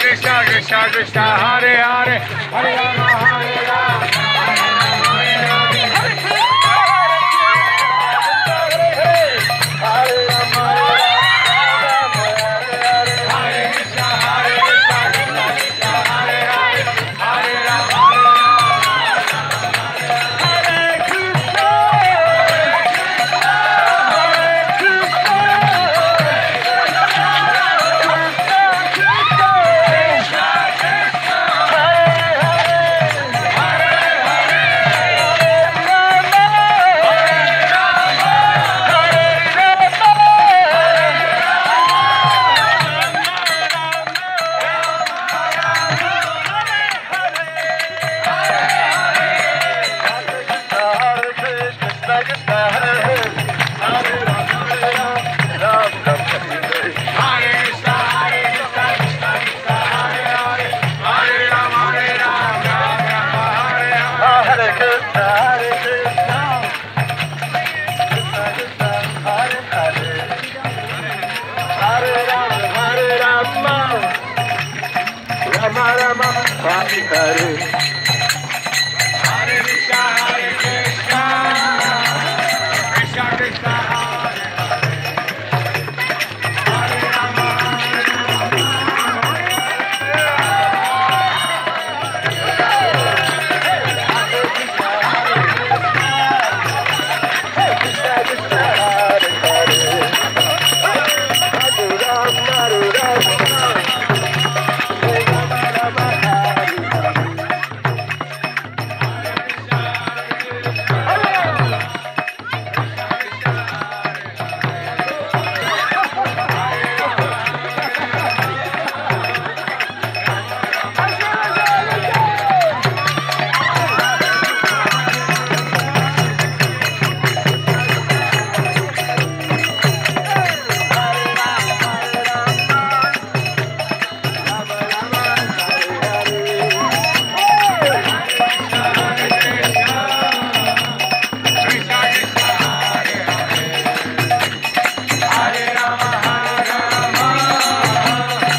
Krishna, Krishna Krishna, Hare Hare, Hare Rama, Hare Rama. Rama Rama Hare Hare